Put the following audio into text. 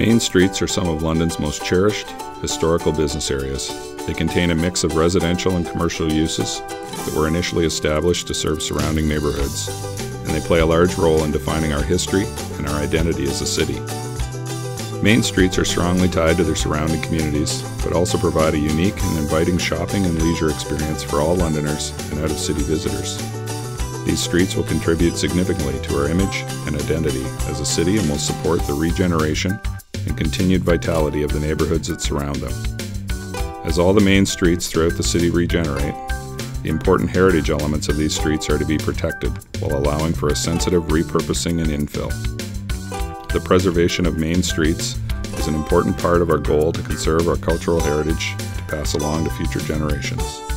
Main streets are some of London's most cherished historical business areas. They contain a mix of residential and commercial uses that were initially established to serve surrounding neighborhoods, and they play a large role in defining our history and our identity as a city. Main streets are strongly tied to their surrounding communities, but also provide a unique and inviting shopping and leisure experience for all Londoners and out of city visitors. These streets will contribute significantly to our image and identity as a city and will support the regeneration and continued vitality of the neighborhoods that surround them. As all the main streets throughout the city regenerate, the important heritage elements of these streets are to be protected while allowing for a sensitive repurposing and infill. The preservation of main streets is an important part of our goal to conserve our cultural heritage to pass along to future generations.